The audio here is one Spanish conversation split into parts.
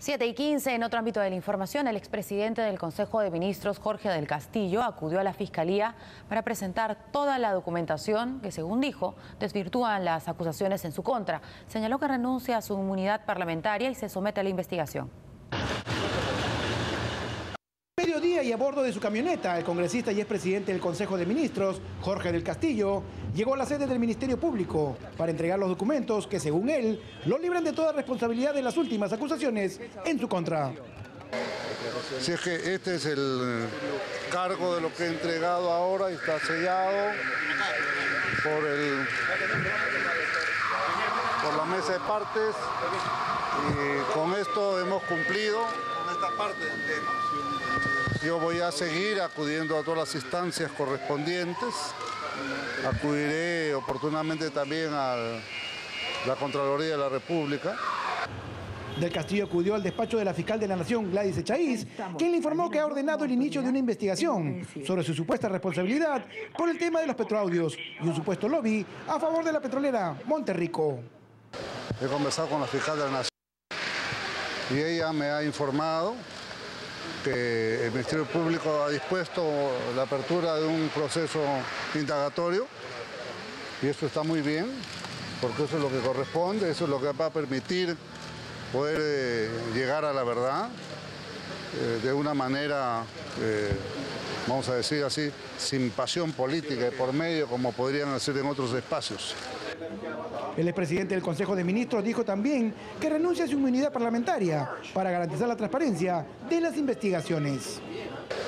7 y 15, en otro ámbito de la información, el expresidente del Consejo de Ministros, Jorge del Castillo, acudió a la Fiscalía para presentar toda la documentación que, según dijo, desvirtúan las acusaciones en su contra. Señaló que renuncia a su inmunidad parlamentaria y se somete a la investigación y a bordo de su camioneta, el congresista y expresidente del Consejo de Ministros, Jorge del Castillo, llegó a la sede del Ministerio Público para entregar los documentos que, según él, lo libran de toda responsabilidad de las últimas acusaciones en su contra. Si es que este es el cargo de lo que he entregado ahora y está sellado por, el, por la mesa de partes y con esto hemos cumplido esta parte del tema. Yo voy a seguir acudiendo a todas las instancias correspondientes. Acudiré oportunamente también a la Contraloría de la República. Del Castillo acudió al despacho de la fiscal de la Nación, Gladys Echaíz, quien le informó que ha ordenado el inicio de una investigación sobre su supuesta responsabilidad por el tema de los petroaudios y un supuesto lobby a favor de la petrolera Monterrico. He conversado con la fiscal de la Nación y ella me ha informado que el Ministerio Público ha dispuesto la apertura de un proceso indagatorio y eso está muy bien, porque eso es lo que corresponde, eso es lo que va a permitir poder eh, llegar a la verdad eh, de una manera, eh, vamos a decir así, sin pasión política y por medio como podrían hacer en otros espacios. El expresidente del Consejo de Ministros dijo también que renuncia a su inmunidad parlamentaria para garantizar la transparencia de las investigaciones.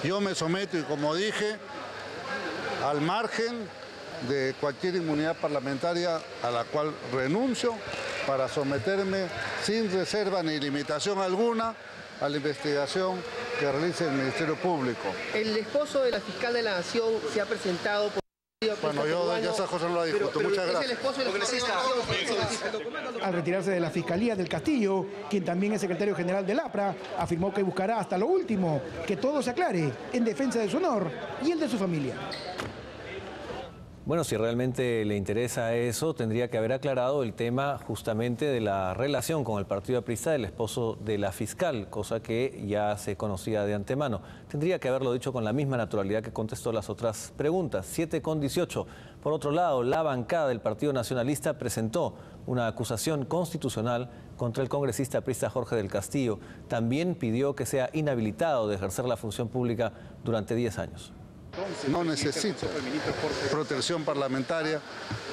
Yo me someto y como dije, al margen de cualquier inmunidad parlamentaria a la cual renuncio para someterme sin reserva ni limitación alguna a la investigación que realice el Ministerio Público. El esposo de la fiscal de la Nación se ha presentado por bueno, yo ya esa cosa no la discuto. Muchas gracias. Al retirarse de la Fiscalía del Castillo, quien también es secretario general del APRA, afirmó que buscará hasta lo último que todo se aclare en defensa de su honor y el de su familia. Bueno, si realmente le interesa eso, tendría que haber aclarado el tema justamente de la relación con el partido aprista del esposo de la fiscal, cosa que ya se conocía de antemano. Tendría que haberlo dicho con la misma naturalidad que contestó las otras preguntas. 7 con 18. Por otro lado, la bancada del Partido Nacionalista presentó una acusación constitucional contra el congresista aprista Jorge del Castillo. También pidió que sea inhabilitado de ejercer la función pública durante 10 años. No necesito protección parlamentaria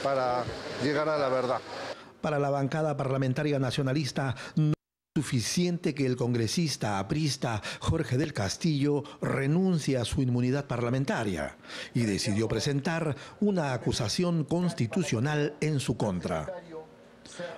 para llegar a la verdad. Para la bancada parlamentaria nacionalista, no es suficiente que el congresista aprista Jorge del Castillo renuncie a su inmunidad parlamentaria y decidió presentar una acusación constitucional en su contra.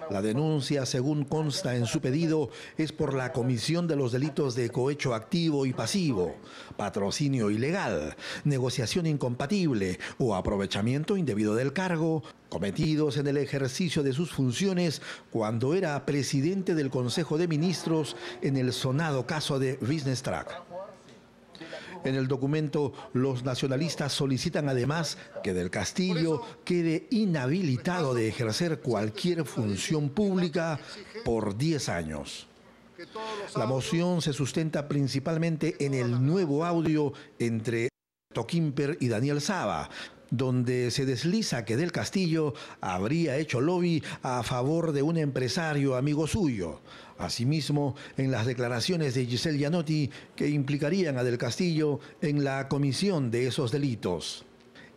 La denuncia, según consta en su pedido, es por la comisión de los delitos de cohecho activo y pasivo, patrocinio ilegal, negociación incompatible o aprovechamiento indebido del cargo, cometidos en el ejercicio de sus funciones cuando era presidente del Consejo de Ministros en el sonado caso de Business Track. En el documento, los nacionalistas solicitan además que del Castillo quede inhabilitado de ejercer cualquier función pública por 10 años. La moción se sustenta principalmente en el nuevo audio entre Toquimper y Daniel Saba, donde se desliza que Del Castillo habría hecho lobby a favor de un empresario amigo suyo. Asimismo, en las declaraciones de Giselle Gianotti que implicarían a Del Castillo en la comisión de esos delitos.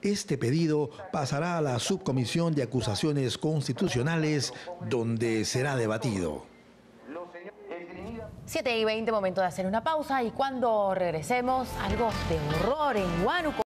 Este pedido pasará a la subcomisión de acusaciones constitucionales donde será debatido. 7 y 20, momento de hacer una pausa y cuando regresemos, algo de horror en Huánuco.